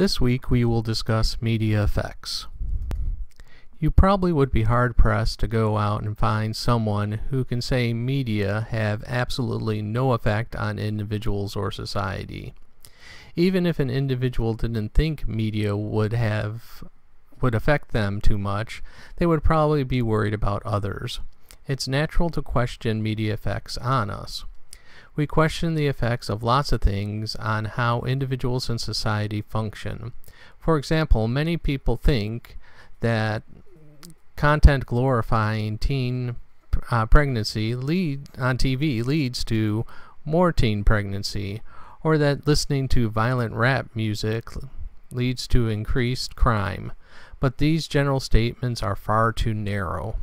This week we will discuss media effects. You probably would be hard pressed to go out and find someone who can say media have absolutely no effect on individuals or society. Even if an individual didn't think media would have would affect them too much, they would probably be worried about others. It's natural to question media effects on us. We question the effects of lots of things on how individuals and society function. For example, many people think that content glorifying teen uh, pregnancy lead on TV leads to more teen pregnancy, or that listening to violent rap music leads to increased crime. But these general statements are far too narrow.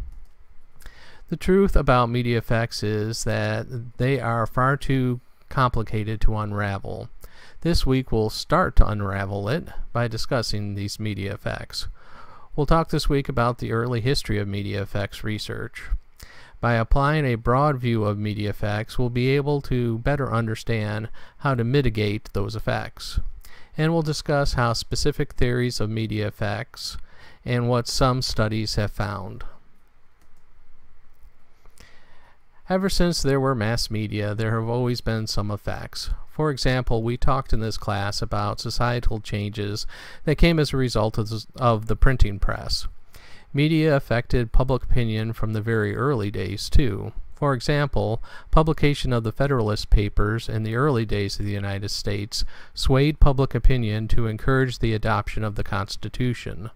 The truth about media effects is that they are far too complicated to unravel. This week we'll start to unravel it by discussing these media effects. We'll talk this week about the early history of media effects research. By applying a broad view of media effects, we'll be able to better understand how to mitigate those effects. And we'll discuss how specific theories of media effects and what some studies have found. Ever since there were mass media, there have always been some effects. For example, we talked in this class about societal changes that came as a result of, the printing press. Media affected public opinion from the very early days, too. For example, publication of the Federalist Papers in the early days of the United States swayed public opinion to encourage the adoption of the Constitution.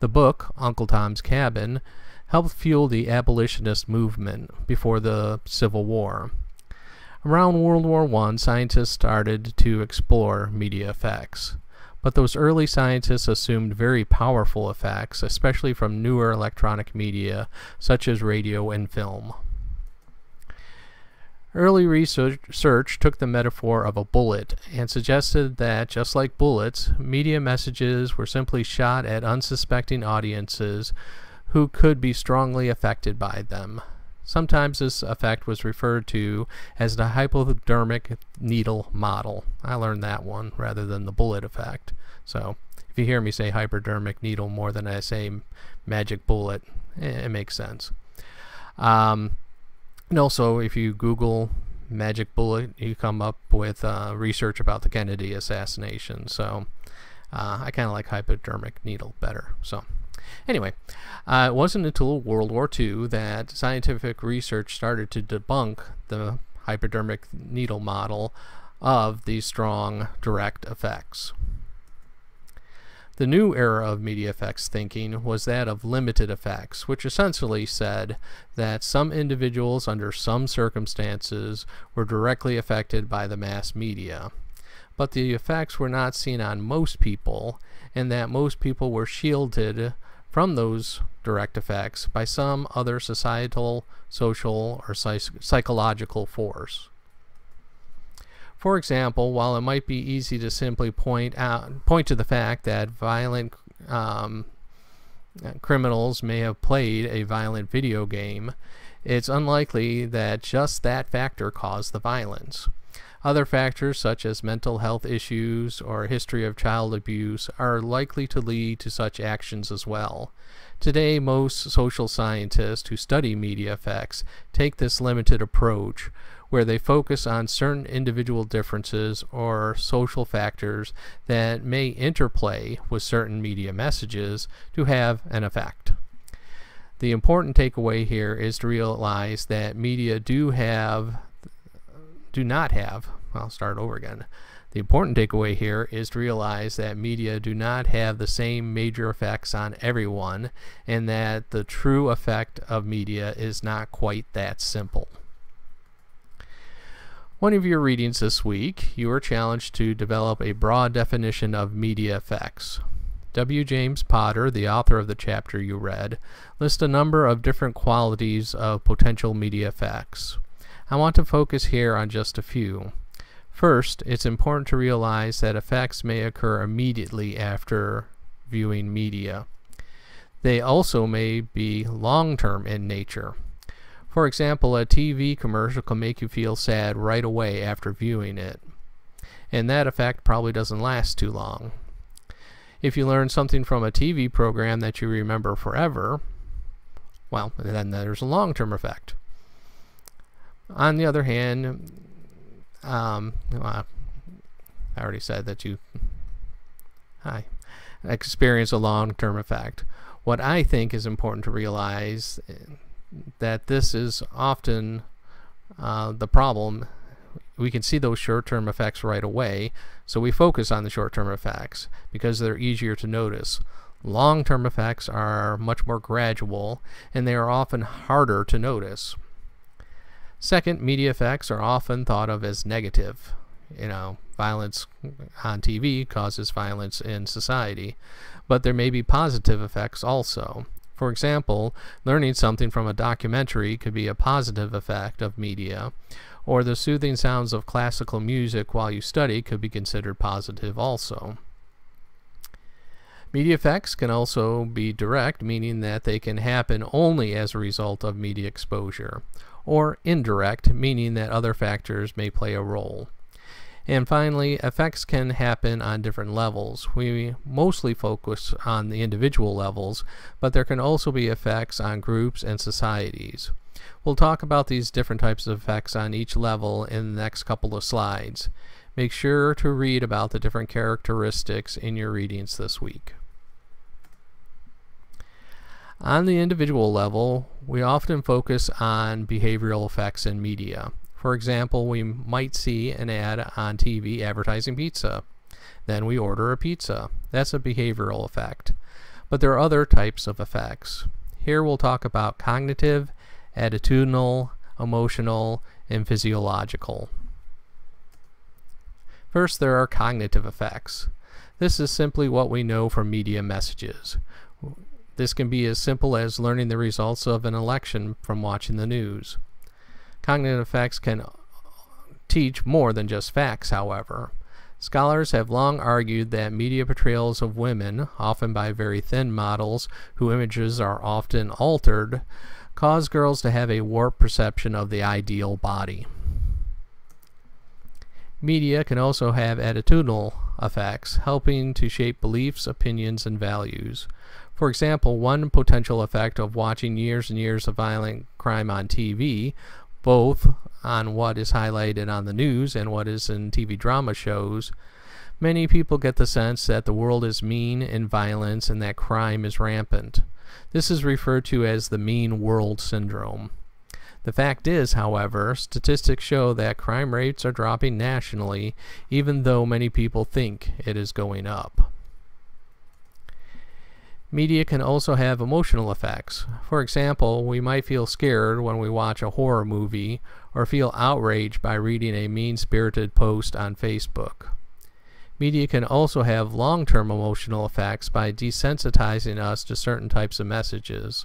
The book, Uncle Tom's Cabin, helped fuel the abolitionist movement before the Civil War. Around World War I, scientists started to explore media effects. But those early scientists assumed very powerful effects, especially from newer electronic media such as radio and film. Early research took the metaphor of a bullet and suggested that, just like bullets, media messages were simply shot at unsuspecting audiences who could be strongly affected by them. Sometimes this effect was referred to as the hypodermic needle model. I learned that one rather than the bullet effect. So if you hear me say hypodermic needle more than I say magic bullet, eh, it makes sense. Um, and also, if you Google magic bullet, you come up with uh, research about the Kennedy assassination. So uh, I kind of like hypodermic needle better. So. Anyway, uh, it wasn't until World War II that scientific research started to debunk the hypodermic needle model of these strong direct effects. The new era of media effects thinking was that of limited effects, which essentially said that some individuals under some circumstances were directly affected by the mass media. But the effects were not seen on most people, and that most people were shielded from those direct effects by some other societal, social, or psychological force. For example, while it might be easy to simply point out point to the fact that violent um, criminals may have played a violent video game, it's unlikely that just that factor caused the violence. Other factors such as mental health issues or history of child abuse are likely to lead to such actions as well. Today, most social scientists who study media effects take this limited approach where they focus on certain individual differences or social factors that may interplay with certain media messages to have an effect. The important takeaway here is to realize that media do have do not have, I'll start over again. The important takeaway here is to realize that media do not have the same major effects on everyone and that the true effect of media is not quite that simple. One of your readings this week, you are challenged to develop a broad definition of media effects. W. James Potter, the author of the chapter you read, lists a number of different qualities of potential media effects. I want to focus here on just a few. First, it's important to realize that effects may occur immediately after viewing media. They also may be long-term in nature. For example, a TV commercial can make you feel sad right away after viewing it. And that effect probably doesn't last too long. If you learn something from a TV program that you remember forever, well, then there's a long term effect. On the other hand, um, well, I already said that you I experience a long term effect. What I think is important to realize eh, that this is often uh, the problem. We can see those short term effects right away, so we focus on the short term effects because they're easier to notice. Long term effects are much more gradual and they are often harder to notice. Second, media effects are often thought of as negative. You know, violence on TV causes violence in society, but there may be positive effects also. For example, learning something from a documentary could be a positive effect of media, or the soothing sounds of classical music while you study could be considered positive also. Media effects can also be direct, meaning that they can happen only as a result of media exposure, or indirect, meaning that other factors may play a role. And finally, effects can happen on different levels. We mostly focus on the individual levels, but there can also be effects on groups and societies. We'll talk about these different types of effects on each level in the next couple of slides. Make sure to read about the different characteristics in your readings this week. On the individual level, we often focus on behavioral effects in media. For example, we might see an ad on TV advertising pizza. Then we order a pizza. That's a behavioral effect. But there are other types of effects. Here we'll talk about cognitive, attitudinal, emotional, and physiological. First, there are cognitive effects. This is simply what we know from media messages. This can be as simple as learning the results of an election from watching the news. Cognitive effects can teach more than just facts, however. Scholars have long argued that media portrayals of women, often by very thin models whose images are often altered, cause girls to have a warped perception of the ideal body. Media can also have attitudinal effects, helping to shape beliefs, opinions, and values. For example, one potential effect of watching years and years of violent crime on TV both on what is highlighted on the news and what is in TV drama shows, many people get the sense that the world is mean and violent and that crime is rampant. This is referred to as the mean world syndrome. The fact is, however, statistics show that crime rates are dropping nationally, even though many people think it is going up. Media can also have emotional effects. For example, we might feel scared when we watch a horror movie or feel outraged by reading a mean-spirited post on Facebook. Media can also have long-term emotional effects by desensitizing us to certain types of messages.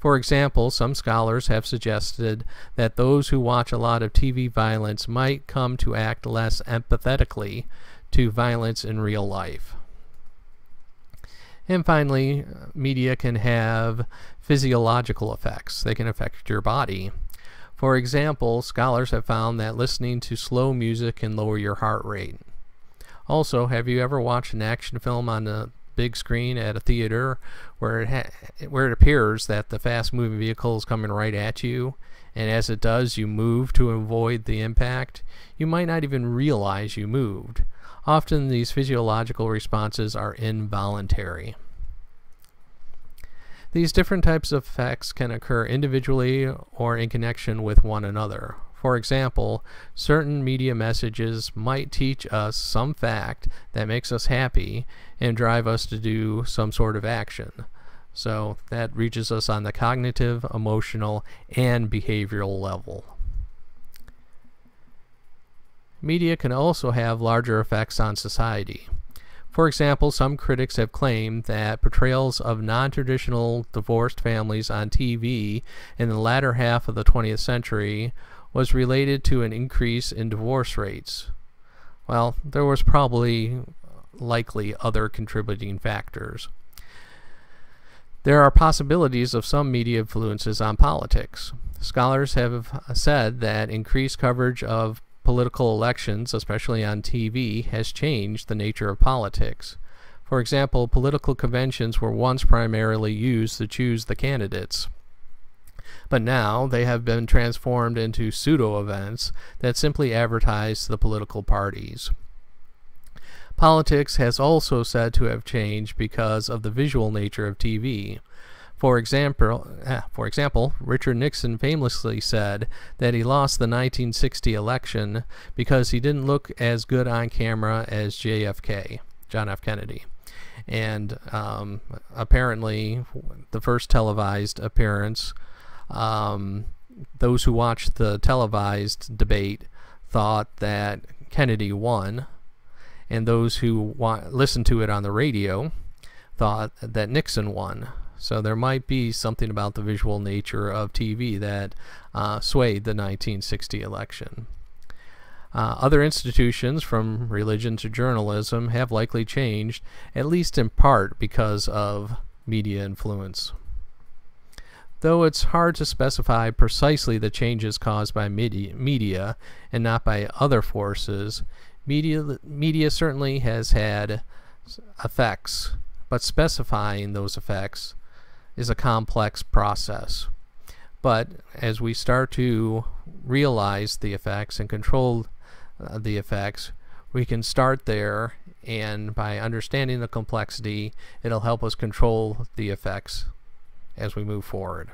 For example, some scholars have suggested that those who watch a lot of TV violence might come to act less empathetically to violence in real life. And finally, media can have physiological effects. They can affect your body. For example, scholars have found that listening to slow music can lower your heart rate. Also, have you ever watched an action film on the big screen at a theater where it where it appears that the fast-moving vehicle is coming right at you, and as it does, you move to avoid the impact? You might not even realize you moved. Often these physiological responses are involuntary. These different types of effects can occur individually or in connection with one another. For example, certain media messages might teach us some fact that makes us happy and drive us to do some sort of action. So that reaches us on the cognitive, emotional, and behavioral level. Media can also have larger effects on society. For example, some critics have claimed that portrayals of non-traditional divorced families on TV in the latter half of the 20th century was related to an increase in divorce rates. Well, there was probably likely other contributing factors. There are possibilities of some media influences on politics. Scholars have said that increased coverage of political elections, especially on TV, has changed the nature of politics. For example, political conventions were once primarily used to choose the candidates. But now they have been transformed into pseudo events that simply advertise the political parties. Politics has also said to have changed because of the visual nature of TV. For example, eh, for example, Richard Nixon famously said that he lost the 1960 election because he didn't look as good on camera as JFK, John F. Kennedy. And um, apparently, the first televised appearance, um, those who watched the televised debate thought that Kennedy won, and those who listened to it on the radio thought that Nixon won. So there might be something about the visual nature of TV that uh, swayed the 1960 election. Uh, other institutions, from religion to journalism, have likely changed, at least in part because of media influence. Though it's hard to specify precisely the changes caused by media, media and not by other forces, media, media certainly has had effects, but specifying those effects is a complex process. But as we start to realize the effects and control uh, the effects, we can start there, and by understanding the complexity, it'll help us control the effects as we move forward.